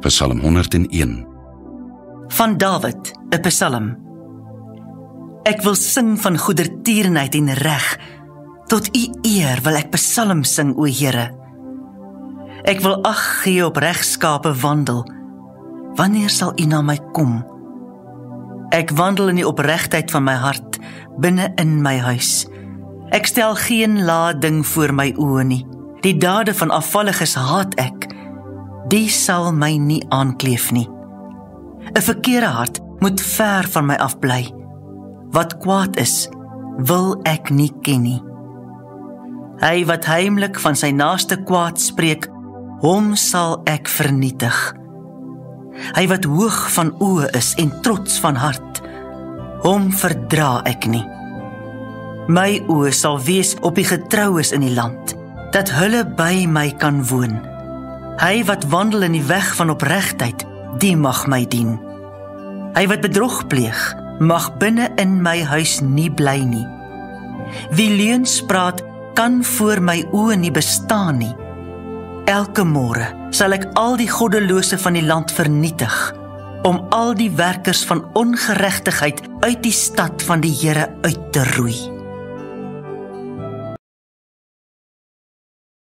Psalm 101 Van Dawid, 'n Psalm. Ek wil sing van goedertierenheid en reg. Tot U eer wil ek psalm sing, o Here. Ek wil ag gee op regskape wandel. Wanneer sal U na my kom? Ek wandel in die opregtheid van my hart binne in my huis. Ek stel geen laat ding voor my oë nie. Die dade van afvalliges haat ek. Die sal my nie aankleef nie. 'n Verkeerde hart moet ver van my af bly. Wat kwaad is, wil ek nie ken nie. Hy wat heimlik van sy naaste kwaad spreek, hom sal ek vernietig. Hy wat hoog van oë is en trots van hart, hom verdra ek nie. My oë sal wees op die getroues in die land, dat hulle by my kan woon. Hy wat wandel in die weg van opregtheid, die mag my dien. Hy wat bedrog pleeg, mag binne in my huis nie bly nie. Wie leuns praat, kan voor my oë nie bestaan nie. Elke môre sal ek al die goddelose van die land vernietig om al die werkers van ongeregtigheid uit die stad van die Here uit te roei.